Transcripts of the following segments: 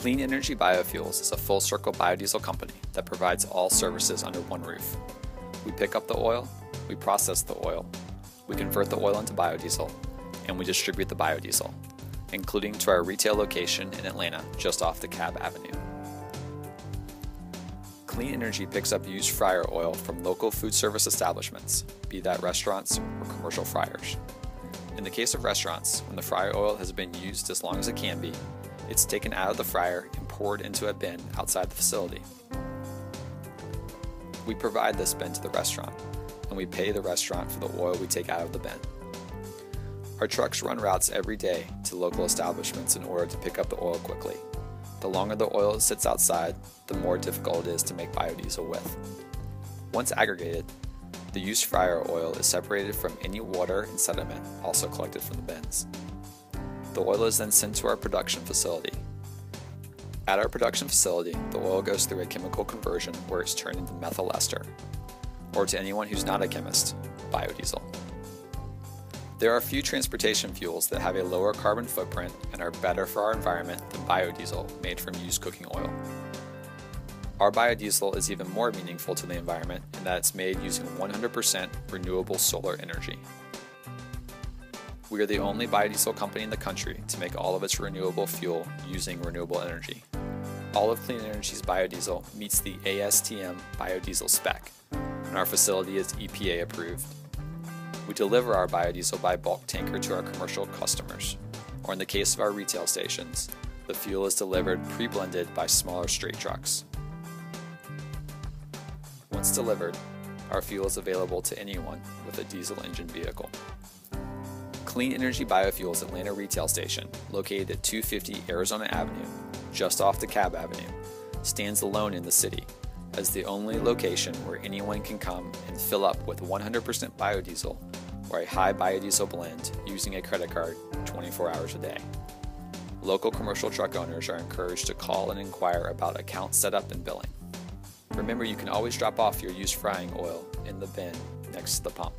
Clean Energy Biofuels is a full circle biodiesel company that provides all services under one roof. We pick up the oil, we process the oil, we convert the oil into biodiesel, and we distribute the biodiesel, including to our retail location in Atlanta just off DeKalb Avenue. Clean Energy picks up used fryer oil from local food service establishments, be that restaurants or commercial fryers. In the case of restaurants, when the fryer oil has been used as long as it can be, it's taken out of the fryer and poured into a bin outside the facility. We provide this bin to the restaurant, and we pay the restaurant for the oil we take out of the bin. Our trucks run routes every day to local establishments in order to pick up the oil quickly. The longer the oil sits outside, the more difficult it is to make biodiesel with. Once aggregated, the used fryer oil is separated from any water and sediment also collected from the bins. The oil is then sent to our production facility. At our production facility, the oil goes through a chemical conversion where it's turned into methyl ester, or to anyone who's not a chemist, biodiesel. There are few transportation fuels that have a lower carbon footprint and are better for our environment than biodiesel made from used cooking oil. Our biodiesel is even more meaningful to the environment in that it's made using 100% renewable solar energy. We are the only biodiesel company in the country to make all of its renewable fuel using renewable energy. All of Clean Energy's biodiesel meets the ASTM biodiesel spec, and our facility is EPA approved. We deliver our biodiesel by bulk tanker to our commercial customers, or in the case of our retail stations, the fuel is delivered pre blended by smaller straight trucks. Once delivered, our fuel is available to anyone with a diesel engine vehicle. Clean Energy Biofuels Atlanta retail station, located at 250 Arizona Avenue, just off DeKalb Avenue, stands alone in the city as the only location where anyone can come and fill up with 100% biodiesel or a high biodiesel blend using a credit card 24 hours a day. Local commercial truck owners are encouraged to call and inquire about account setup and billing. Remember, you can always drop off your used frying oil in the bin next to the pump.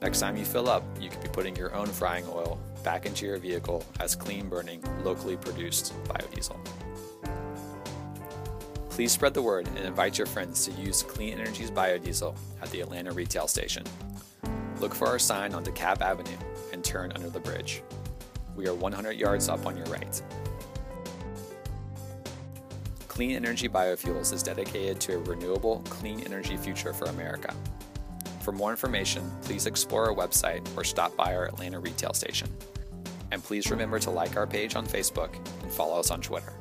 Next time you fill up, you could be putting your own frying oil back into your vehicle as clean burning, locally produced biodiesel. Please spread the word and invite your friends to use Clean Energy's biodiesel at the Atlanta retail station. Look for our sign on DeKalb Avenue and turn under the bridge. We are 100 yards up on your right. Clean Energy Biofuels is dedicated to a renewable, clean energy future for America. For more information, please explore our website or stop by our Atlanta retail station. And please remember to like our page on Facebook and follow us on Twitter.